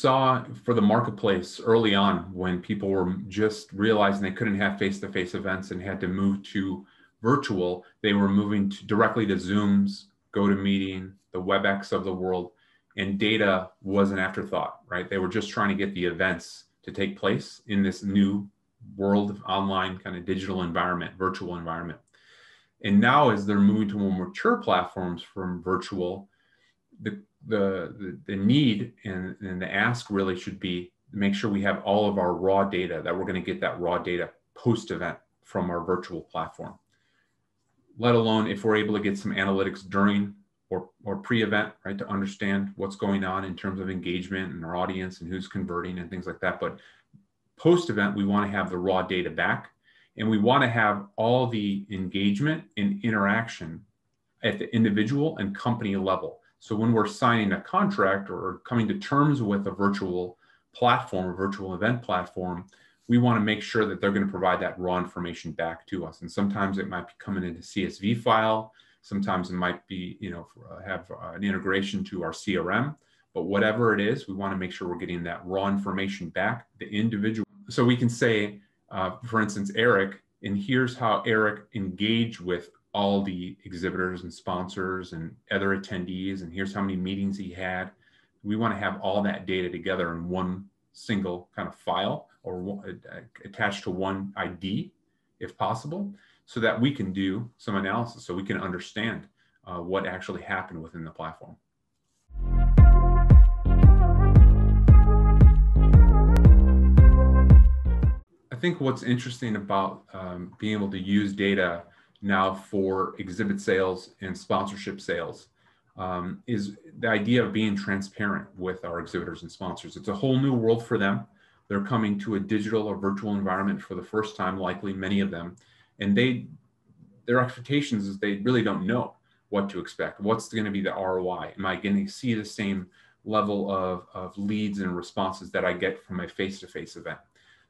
saw for the marketplace early on when people were just realizing they couldn't have face-to-face events and had to move to virtual, they were moving to, directly to Zooms, GoToMeeting, the WebEx of the world, and data was an afterthought, right? They were just trying to get the events to take place in this new world of online kind of digital environment, virtual environment. And now as they're moving to more mature platforms from virtual, the the, the, need and, and the ask really should be make sure we have all of our raw data that we're going to get that raw data post event from our virtual platform. Let alone if we're able to get some analytics during or, or pre-event right to understand what's going on in terms of engagement and our audience and who's converting and things like that. But post event we want to have the raw data back and we want to have all the engagement and interaction at the individual and company level so when we're signing a contract or coming to terms with a virtual platform, a virtual event platform, we want to make sure that they're going to provide that raw information back to us. And sometimes it might be coming in a CSV file. Sometimes it might be, you know, uh, have uh, an integration to our CRM. But whatever it is, we want to make sure we're getting that raw information back, the individual. So we can say, uh, for instance, Eric, and here's how Eric engaged with all the exhibitors and sponsors and other attendees, and here's how many meetings he had. We want to have all that data together in one single kind of file or uh, attached to one ID, if possible, so that we can do some analysis, so we can understand uh, what actually happened within the platform. I think what's interesting about um, being able to use data now for exhibit sales and sponsorship sales um, is the idea of being transparent with our exhibitors and sponsors. It's a whole new world for them. They're coming to a digital or virtual environment for the first time, likely many of them, and they their expectations is they really don't know what to expect. What's going to be the ROI? Am I going to see the same level of, of leads and responses that I get from a face-to-face event?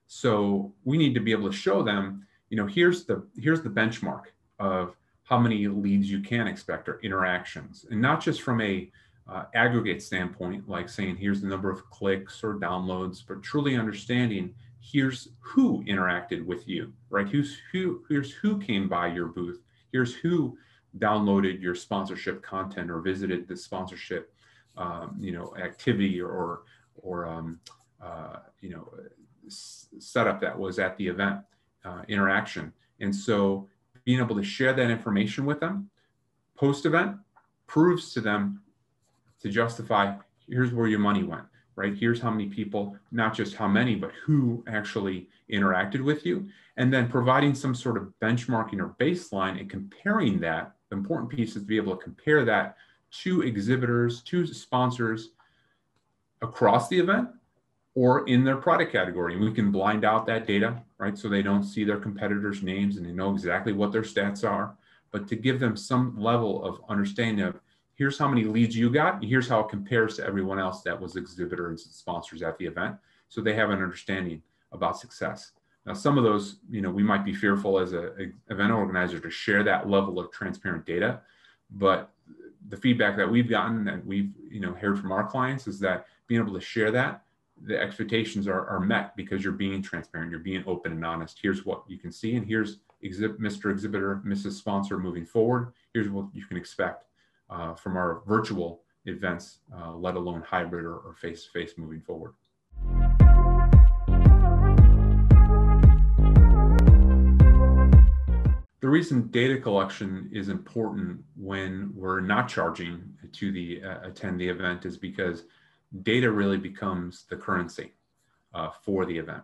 So we need to be able to show them, you know, here's the here's the benchmark of how many leads you can expect or interactions, and not just from a uh, aggregate standpoint, like saying here's the number of clicks or downloads, but truly understanding here's who interacted with you, right? Who's who? Here's who came by your booth. Here's who downloaded your sponsorship content or visited the sponsorship, um, you know, activity or or um, uh, you know setup that was at the event uh, interaction. And so being able to share that information with them post event proves to them to justify here's where your money went right? Here's how many people not just how many but who actually interacted with you. And then providing some sort of benchmarking or baseline and comparing that the important piece is to be able to compare that to exhibitors to sponsors across the event or in their product category. And we can blind out that data, right? So they don't see their competitors' names and they know exactly what their stats are. But to give them some level of understanding of here's how many leads you got, here's how it compares to everyone else that was exhibitor and sponsors at the event. So they have an understanding about success. Now, some of those, you know, we might be fearful as a, a event organizer to share that level of transparent data, but the feedback that we've gotten and we've, you know, heard from our clients is that being able to share that the expectations are, are met because you're being transparent, you're being open and honest. Here's what you can see, and here's exhibit, Mr. Exhibitor, Mrs. Sponsor moving forward. Here's what you can expect uh, from our virtual events, uh, let alone hybrid or face to face moving forward. The reason data collection is important when we're not charging to the uh, attend the event is because data really becomes the currency uh, for the event.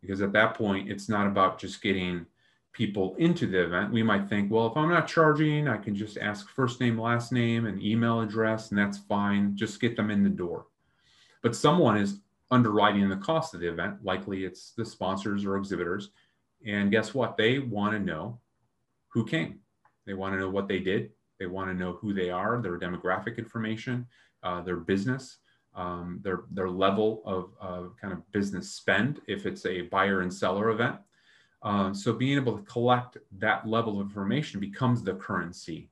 Because at that point, it's not about just getting people into the event. We might think, well, if I'm not charging, I can just ask first name, last name, and email address, and that's fine. Just get them in the door. But someone is underwriting the cost of the event. Likely it's the sponsors or exhibitors. And guess what? They want to know who came. They want to know what they did. They want to know who they are, their demographic information, uh, their business um, their their level of kind of business spend if it's a buyer and seller event. Uh, so being able to collect that level of information becomes the currency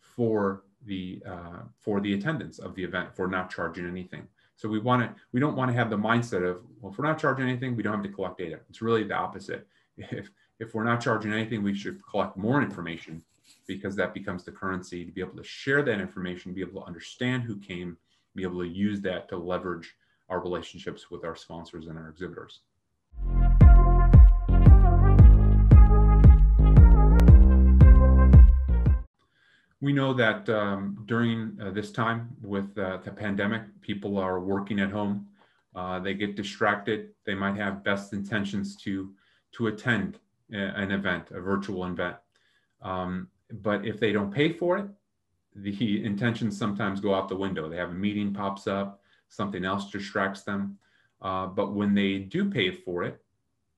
for the uh, for the attendance of the event for not charging anything. So we want to we don't want to have the mindset of well, if we're not charging anything, we don't have to collect data. It's really the opposite. If if we're not charging anything, we should collect more information because that becomes the currency to be able to share that information, be able to understand who came, be able to use that to leverage our relationships with our sponsors and our exhibitors. We know that um, during uh, this time with uh, the pandemic, people are working at home. Uh, they get distracted. They might have best intentions to to attend a, an event, a virtual event. Um, but if they don't pay for it, the intentions sometimes go out the window. They have a meeting pops up, something else distracts them. Uh, but when they do pay for it,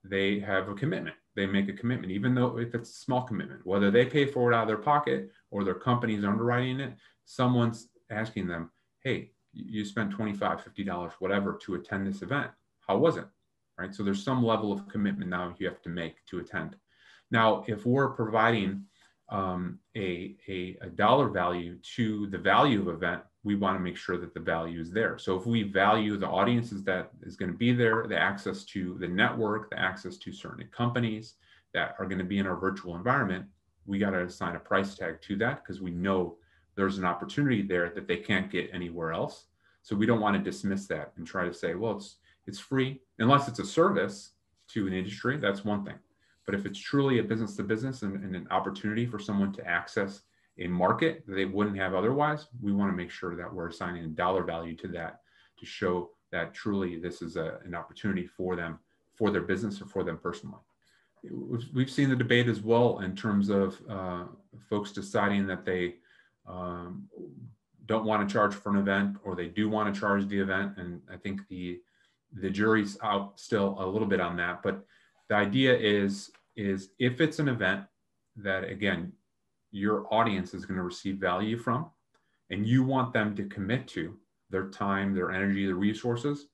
they have a commitment. They make a commitment, even though if it's a small commitment, whether they pay for it out of their pocket or their company's underwriting it, someone's asking them, hey, you spent 25 $50, whatever, to attend this event. How was it? Right. So there's some level of commitment now you have to make to attend. Now, if we're providing um, a, a, a, dollar value to the value of event, we want to make sure that the value is there. So if we value the audiences that is going to be there, the access to the network, the access to certain companies that are going to be in our virtual environment, we got to assign a price tag to that because we know there's an opportunity there that they can't get anywhere else. So we don't want to dismiss that and try to say, well, it's it's free unless it's a service to an industry. That's one thing. But if it's truly a business to business and, and an opportunity for someone to access a market that they wouldn't have otherwise, we want to make sure that we're assigning a dollar value to that to show that truly this is a, an opportunity for them, for their business or for them personally. We've seen the debate as well in terms of uh, folks deciding that they um, don't want to charge for an event or they do want to charge the event. And I think the the jury's out still a little bit on that. But the idea is is if it's an event that again your audience is going to receive value from and you want them to commit to their time their energy their resources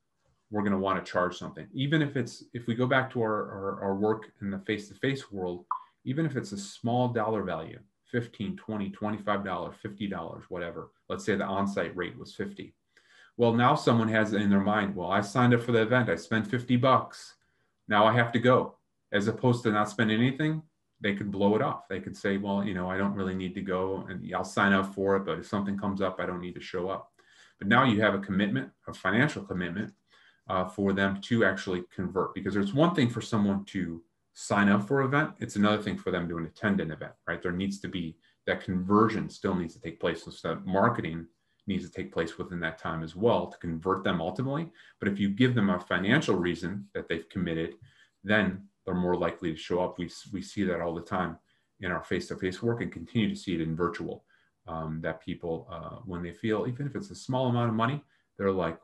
we're going to want to charge something. Even if it's if we go back to our, our, our work in the face-to-face world even if it's a small dollar value 15 20 25 dollars 50 dollars whatever let's say the on-site rate was 50 well now someone has in their mind well i signed up for the event i spent 50 bucks now I have to go, as opposed to not spend anything. They could blow it off. They could say, well, you know, I don't really need to go and I'll sign up for it, but if something comes up, I don't need to show up. But now you have a commitment, a financial commitment uh, for them to actually convert because there's one thing for someone to sign up for an event. It's another thing for them to attend an event, right? There needs to be that conversion still needs to take place. So that marketing needs to take place within that time as well to convert them ultimately. But if you give them a financial reason that they've committed, then they're more likely to show up. We, we see that all the time in our face-to-face work and continue to see it in virtual. Um, that people, uh, when they feel, even if it's a small amount of money, they're like,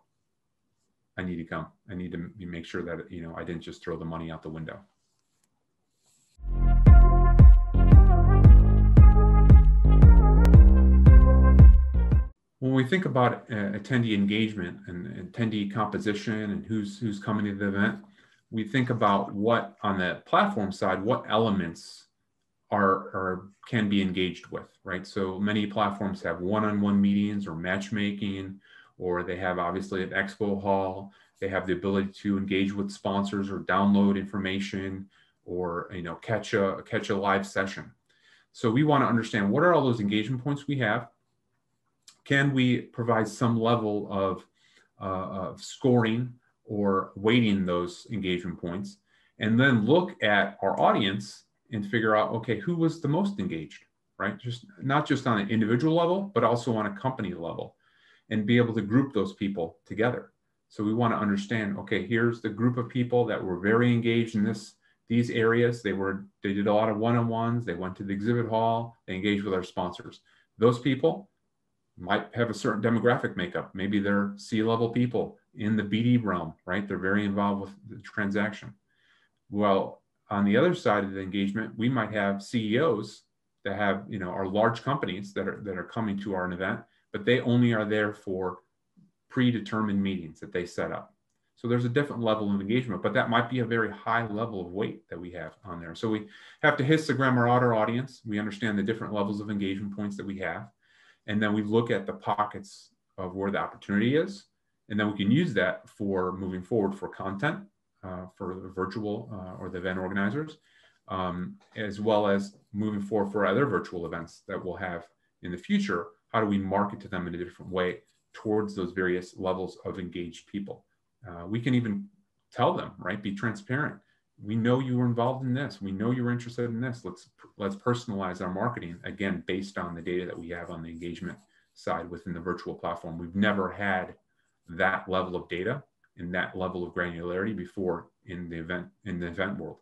I need to come. I need to make sure that, you know, I didn't just throw the money out the window. Think about uh, attendee engagement and attendee composition and who's who's coming to the event, we think about what on the platform side, what elements are are can be engaged with, right? So many platforms have one-on-one meetings or matchmaking, or they have obviously an expo hall. They have the ability to engage with sponsors or download information or you know catch a catch a live session. So we want to understand what are all those engagement points we have can we provide some level of, uh, of scoring or weighting those engagement points? And then look at our audience and figure out, okay, who was the most engaged, right? Just not just on an individual level, but also on a company level and be able to group those people together. So we want to understand, okay, here's the group of people that were very engaged in this these areas. They were they did a lot of one-on-ones. They went to the exhibit hall. They engaged with our sponsors. Those people might have a certain demographic makeup. Maybe they're C-level people in the BD realm, right? They're very involved with the transaction. Well, on the other side of the engagement, we might have CEOs that have, you know, are large companies that are that are coming to our event, but they only are there for predetermined meetings that they set up. So there's a different level of engagement, but that might be a very high level of weight that we have on there. So we have to histogram our audience. We understand the different levels of engagement points that we have and then we look at the pockets of where the opportunity is And then we can use that for moving forward for content uh, for the virtual uh, or the event organizers, um, as well as moving forward for other virtual events that we'll have in the future. How do we market to them in a different way towards those various levels of engaged people? Uh, we can even tell them, right? Be transparent. We know you were involved in this. We know you're interested in this. Let's let's personalize our marketing again based on the data that we have on the engagement side within the virtual platform. We've never had that level of data and that level of granularity before in the event in the event world.